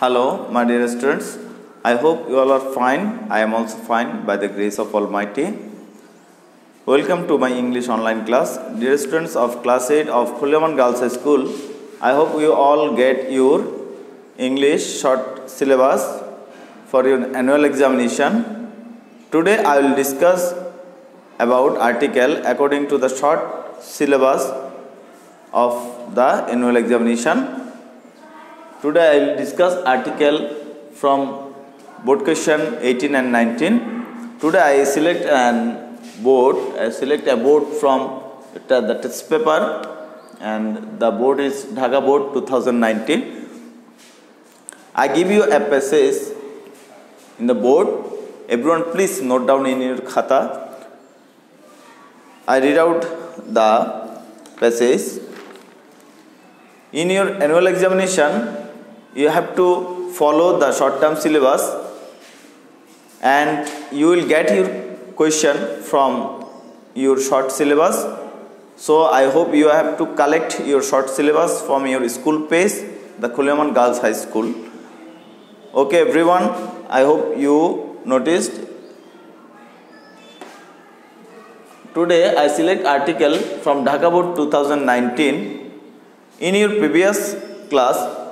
Hello, my dear students. I hope you all are fine. I am also fine by the grace of Almighty. Welcome to my English online class. Dear students of class 8 of Khalilur Rahman Girls High School, I hope you all get your English short syllabus for your annual examination. Today I will discuss about article according to the short syllabus of the annual examination. Today I will discuss article from board question 18 and 19. Today I select an board, I select a board from the test paper and the board is Dhaka board 2019. I give you a passage in the board. Everyone please note down in your khata. I read out the passage. In your annual examination, you have to follow the short term syllabus and you will get your question from your short syllabus. So i hope you have to collect your short syllabus from your school page the Khalilur Rahman girls high school. Okay everyone i hope you noticed. Today i select article from dhaka board 2019 in your previous class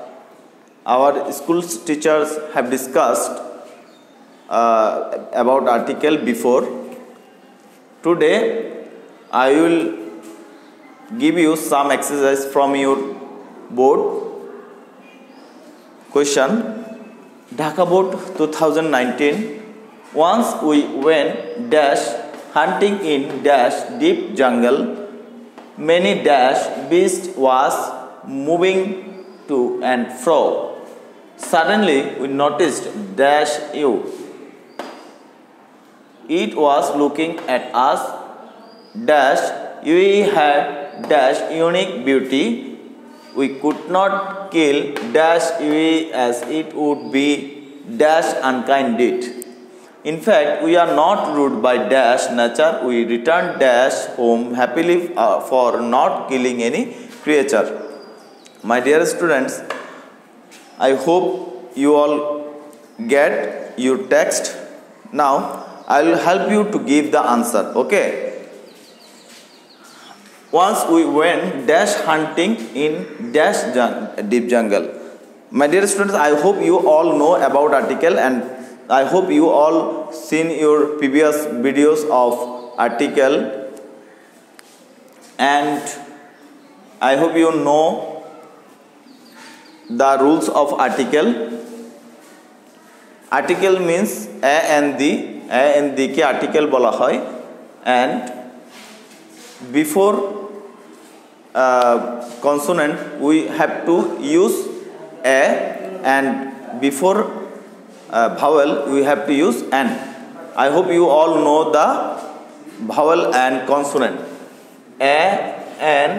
our school teachers have discussed uh, about article before. Today i will give you some exercise from your board. Question. Dhaka board 2019 once we went dash hunting in dash deep jungle many dash beast was moving to and fro Suddenly, we noticed dash you. It was looking at us. Dash we had dash unique beauty. We could not kill dash we as it would be dash unkind deed. In fact, we are not rude by dash nature. We return dash home happily uh, for not killing any creature. My dear students, I hope you all get your text. Now I will help you to give the answer. Okay. Once we went dash hunting in dash jung deep jungle. My dear students, I hope you all know about article and I hope you all seen your previous videos of article and I hope you know the rules of article article means a and the a and the K article বলা হয় and before uh, consonant we have to use a and before uh, vowel we have to use an i hope you all know the vowel and consonant a and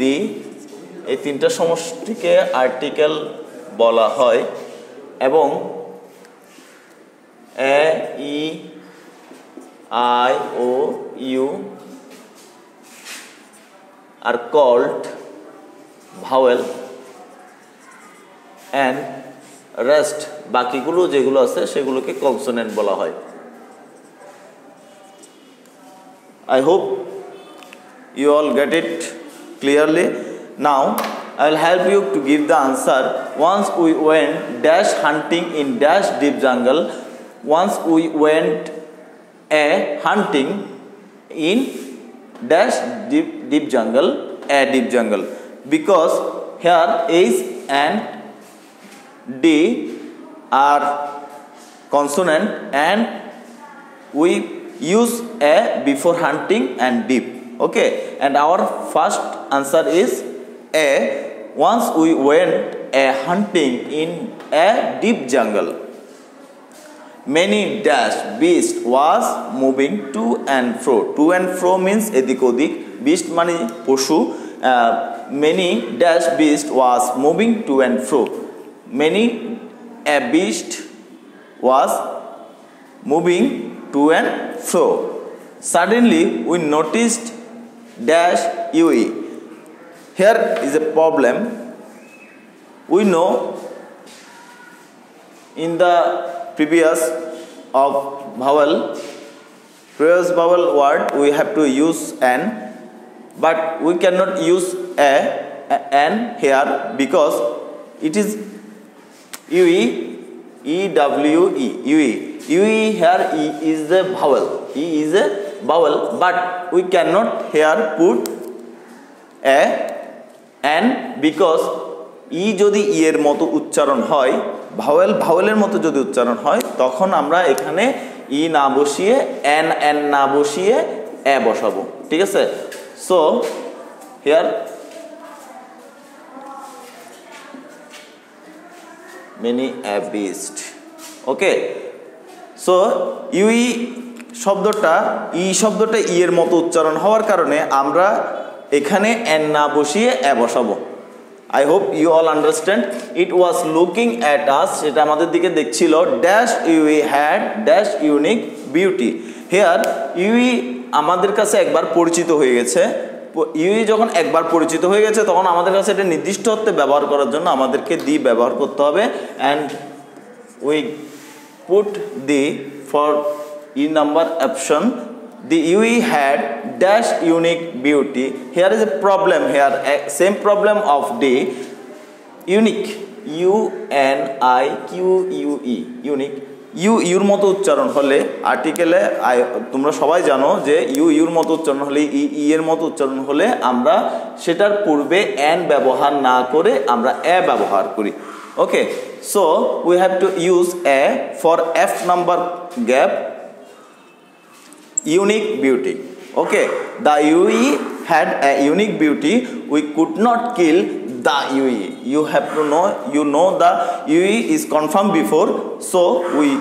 the এই তিনটা সমষ্টিকে article বলা হয় এবং A, E, I, O, U, are called vowel and rest বাকিগুলো যেগুলো আছে সেগুলোকে কনসোনেন্ট বলা হয়। I hope you all get it clearly Now, I will help you to give the answer. Once we went dash hunting in dash deep jungle. Once we went a hunting in dash deep, deep jungle, a deep jungle. Because here is and D are consonant and we use a before hunting and deep. Okay, and our first answer is a once we went a hunting in a deep jungle many dash beast was moving to and fro to and fro means edik odik beast মানে পশু many dash beast was moving to and fro many a beast was moving to and fro suddenly we noticed dash ue here is a problem. We know in the previous of vowel previous vowel word we have to use an but we cannot use a, a an here because it is ue e w e ue ue here e is the vowel. E is a vowel but we cannot here put a an because E যদি E এর মতো উচ্চারণ হয় vowel ভাওয়েলের মতো যদি উচ্চারণ হয়, তখন আমরা এখানে ই না বসিয়ে এন এন না বসিয়ে এ বসাবো। ঠিক আছে? সো হেয়ার মেনি অ্যাবিস্ট ওকে সো ইউই শব্দটা ই শব্দটা ই এর মতো উচ্চারণ হওয়ার কারণে আমরা এখানে এন না বসিয়ে এ বসাবো। I hope you all understand it was looking at us সেটা আমাদের দিকে দেখছিল। Dash UE had dash unique beauty here UE আমাদের কাছে একবার পরিচিত হয়ে গেছে। ইউই যখন একবার পরিচিত হয়ে গেছে, তখন আমাদের কাছে এটা নির্দিষ্ট অর্থে ব্যবহার করার জন্য আমাদেরকে দি ব্যবহার করতে হবে। And we put the for E number option the UE had dash unique beauty. Here is a problem here, same problem of the unique. U N I Q U E unique. U your মতো উচ্চারণ হলে আর্টিকেলে তোমরা সবাই জানো যে you ইউর মতো উচ্চারণ হলে ই ই এর মতো উচ্চারণ হলে আমরা সেটার পূর্বে এন ব্যবহার না করে আমরা এ ব্যবহার করি okay so we have to use a for F number gap unique beauty. Okay, the UE had a unique beauty. We could not kill the UE. You have to know, you know the UE is confirmed before, so we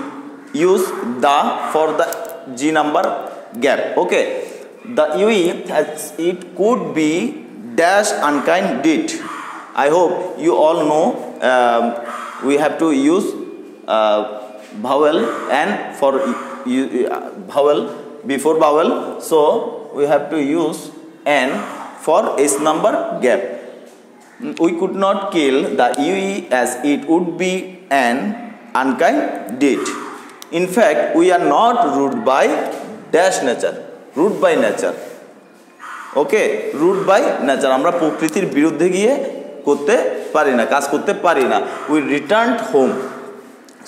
use the for the G number gap. Okay, the UE has, it could be dash unkind did. I hope you all know um, we have to use uh, vowel and for uh, vowel before vowel. So we have to use n for s number gap. We could not kill the UE as it would be an unkind deed. In fact, we are not ruled by dash nature, ruled by nature. Okay ruled by nature আমরা প্রকৃতির বিরুদ্ধে গিয়ে করতে পারি না কাজ করতে পারি না we return home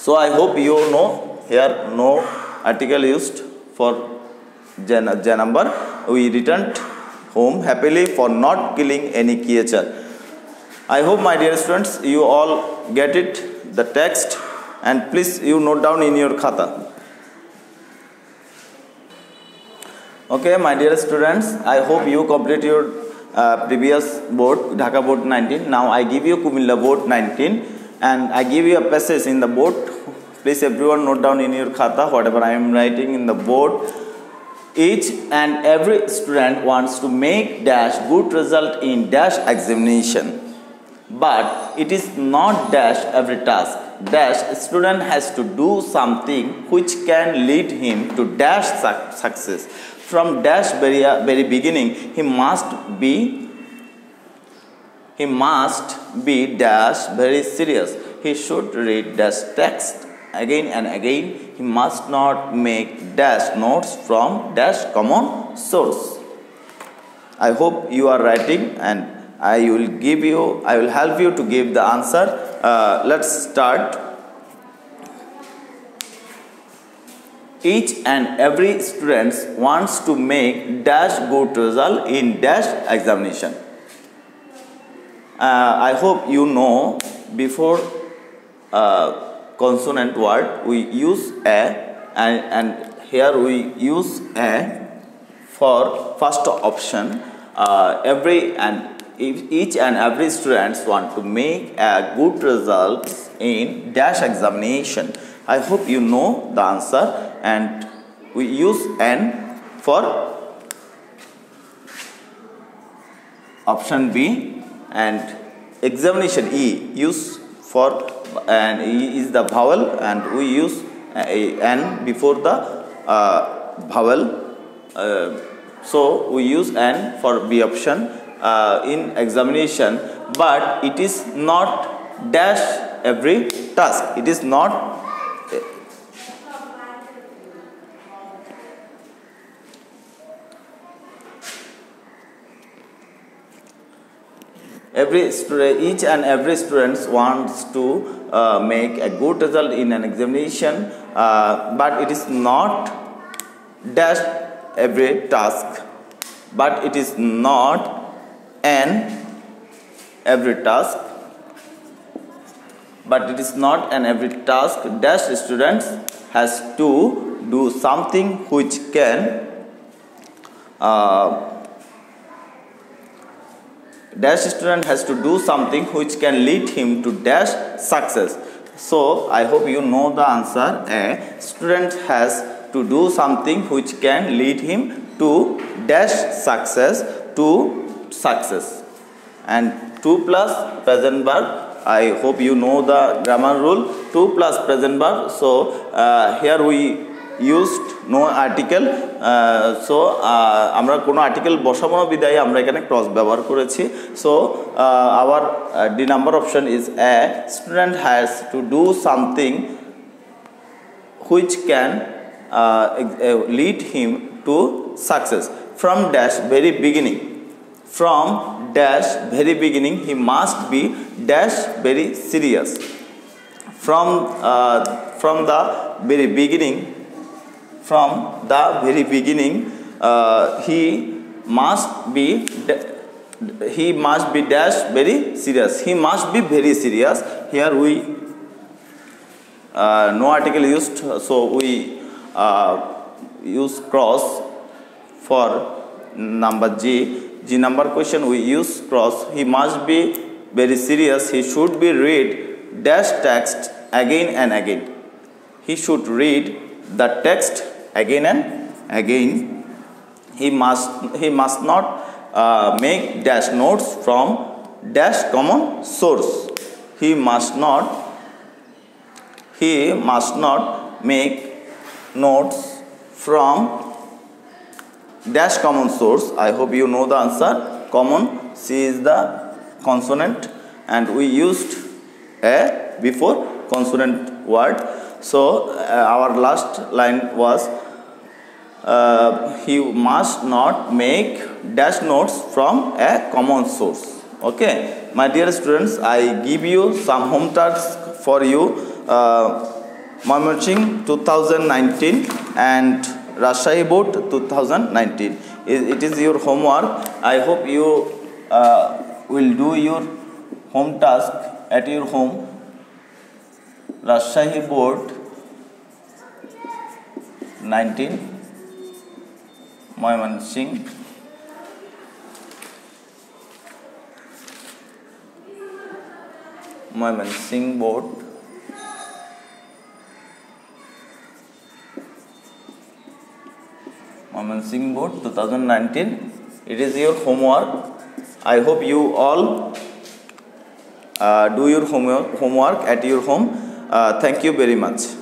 so I hope you know here no article used for Jan, Jan number, we returned home happily for not killing any creature. I hope my dear students you all get it the text and please you note down in your khata. Okay my dear students I hope you complete your uh, previous board Dhaka board 19. Now I give you Comilla board 19 and I give you a passage in the board. Please everyone note down in your khata whatever I am writing in the board each and every student wants to make dash good result in dash examination. But it is not dash every task. Dash student has to do something which can lead him to dash su success. From dash very, very beginning, he must be he must be dash very serious. He should read dash text again and again he must not make dash notes from dash common source. I hope you are writing and i will give you i will help you to give the answer. Uh, let's start. Each and every student wants to make dash good result in dash examination. Uh, i hope you know before uh, consonant word we use a and, and here we use a for first option. Uh, every and each and every students want to make a good results in dash examination. I hope you know the answer. And we use n for option b and examination e. Use for and is the vowel and we use N before the uh, vowel. Uh, so we use N for B option uh, in examination but it is not dash every task. It is not every each and every student wants to uh, make a good result in an examination uh, but it is not dash every task. But it is not an every task. But it is not an every task. Dash students has to do something which can uh, dash student has to do something which can lead him to dash success. So i hope you know the answer. A student has to do something which can lead him to dash success to success. And 2 plus present verb i hope you know the grammar rule. 2 plus present verb so uh, here we used no article so আমরা কোনো article বসাবো না, বিদায় আমরা এখানে cross ব্যবহার করেছি। So our D number option is a student has to do something which can lead him to success from dash very beginning from dash very beginning. He must be dash very serious. From from the very beginning from the very beginning uh, he must be he must be dash very serious he must be very serious here we uh, no article used so we uh, use cross for number g G number question we use cross. He must be very serious. He should be read dash text again and again. He should read the text again and again. He must he must not uh, make dash notes from dash common source. He must not he must not make notes from dash common source i hope you know the answer common c is the consonant and we used a before consonant word so uh, our last line was uh, he must not make dash notes from a common source okay my dear students i give you some home tasks for you uh, Mymensingh 2019 and Rajshahi Board 2019. It is your homework. I hope you uh, will do your home task at your home. Rajshahi Board 19 Mymensingh Mymensingh Board Mymensingh Board 2019. It is your homework. I hope you all uh, do your homework, homework at your home. Uh, thank you very much.